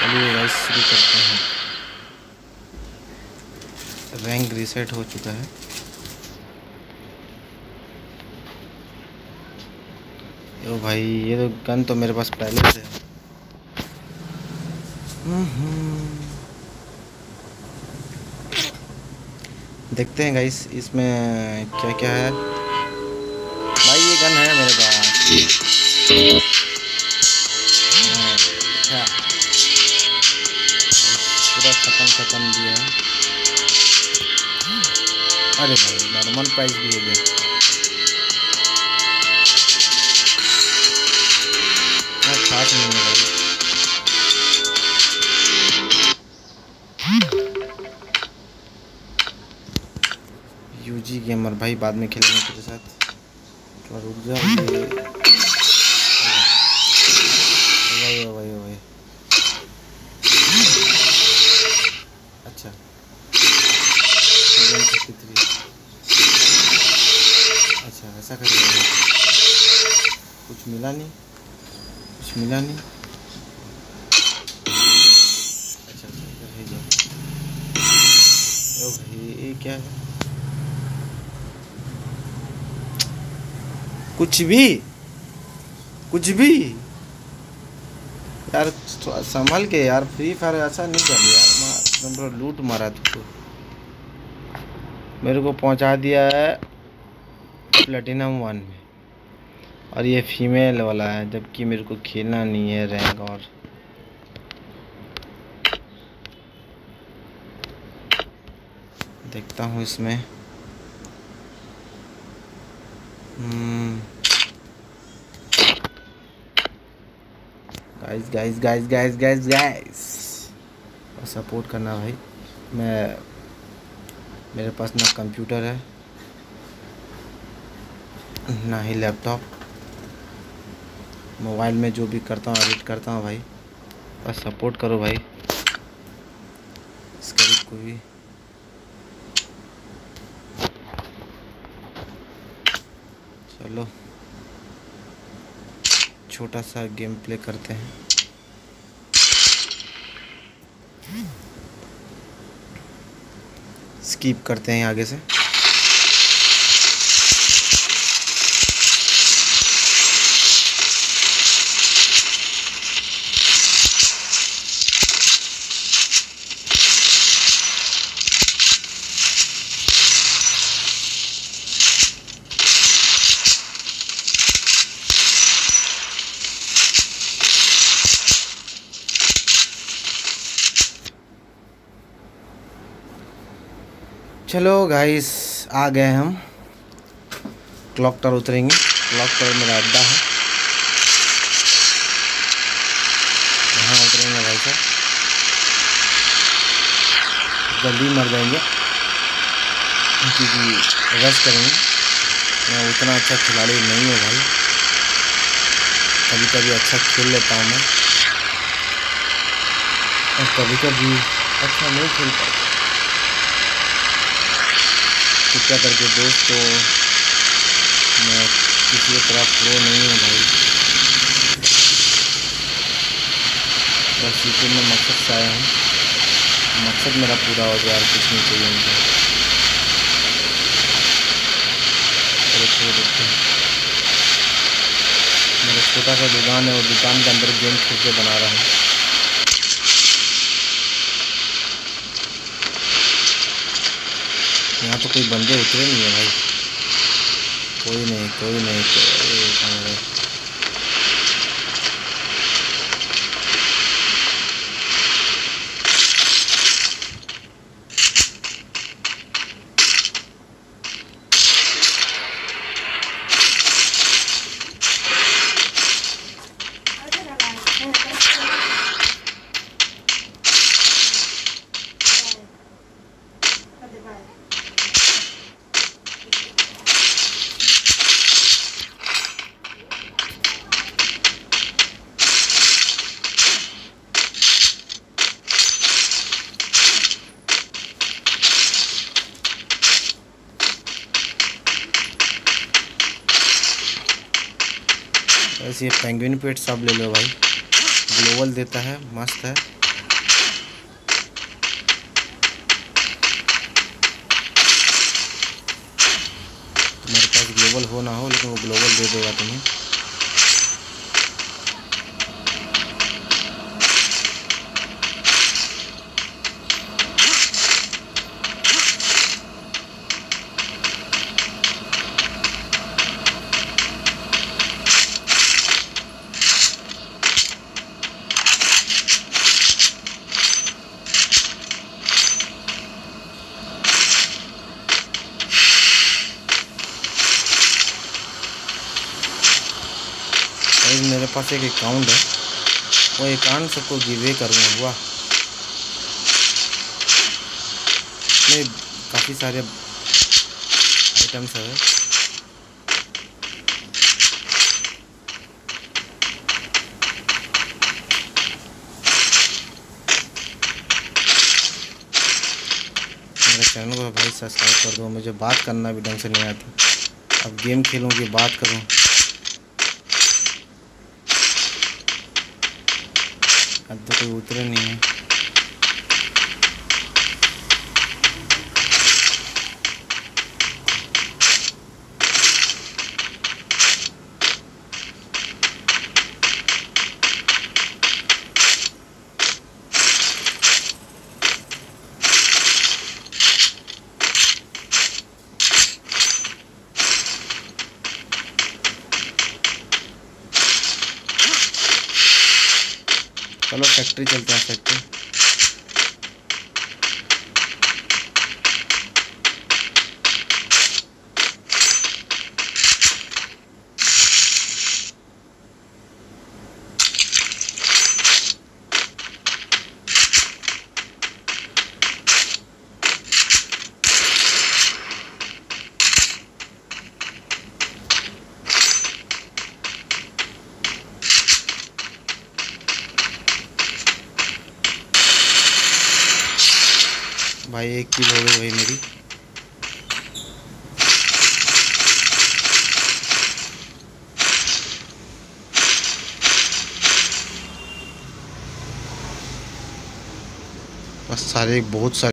चलिए गाइस शुरू करते हैं। रैंक रीसेट हो चुका है। ओ भाई ये तो गन तो मेरे पास पहले से है। देखते हैं गाइस इसमें क्या क्या है। भाई ये गन है मेरे पास। अच्छा। पूरा ख़त्म ख़त्म दिया है। अरे भाई नॉर्मल प्राइस भी हो खास नहीं है भाई। यूजी गेमर भाई, बाद में खेलेंगे तेरे साथ। थोड़ा रुक जा ये वही वही वही अच्छा अच्छा ऐसा कर कुछ नहीं नहीं अच्छा अच्छा ये क्या है कुछ भी कुछ भी। यार थोड़ा संभल के यार फ्री फायर ऐसा नहीं कर यार। मार लूट मारा तुझको मेरे को पहुँचा दिया है प्लेटिनम वन में। और ये फीमेल वाला है, जबकि मेरे को खेलना नहीं है रैंक और। देखता हूँ इसमें। Guys guys guys guys guys guys support करना भाई। मैं, मेरे पास ना कंप्यूटर है, ना ही लैपटॉप मोबाइल में जो भी करता हूँ एडिट करता हूँ भाई। बस सपोर्ट करो भाई। इसका भी कोई चलो। छोटा सा गेम प्ले करते हैं। स्कीप करते हैं आगे से। चलो गाइस आ गए हम। क्लॉक टावर उतरेंगे। क्लॉक टावर मेरा अड्डा है। यहाँ उतरेंगे भाई साहब। जल्दी मर जाएँगे। क्योंकि रश करेंगे। मैं उतना अच्छा खिलाड़ी नहीं हूँ भाई। कभी कभी अच्छा खेल लेता हूँ मैं। और कभी कभी अच्छा नहीं खेल पाता। कृपया करके दोस्तों, मैं किसी तरह प्रो नहीं हूँ भाई। बस यूट्यूब में मकसद से आया हूँ। मकसद मेरा पूरा हो गया कुछ नहीं चाहिए मुझे। मेरा छोटा सा दुकान है और दुकान के अंदर गेम खेल के बना रहा हूँ। यहाँ पर कोई बंदे उतरे नहीं है भाई। कोई नहीं कोई नहीं कोई गाइस ये पेंगुइन पेट सब ले लो भाई। ग्लोबल देता है, मस्त है। तो मेरे पास ग्लोबल हो ना हो, लेकिन वो ग्लोबल दे देगा तुम्हें। और मेरे पास एक अकाउंट है। वो अकाउंट सबको गिवे करूँगा हुआ। में काफ़ी सारे आइटम्स है। चैनल को भाई सब्सक्राइब कर दो। मुझे बात करना भी ढंग से नहीं आती। अब गेम खेलूँ कि बात करूँ? अब तो कोई उतरा नहीं है। चलो फैक्ट्री चलते हैं फैक्ट्री भाई एक किल हो गई भाई मेरी। बस सारे बहुत सारे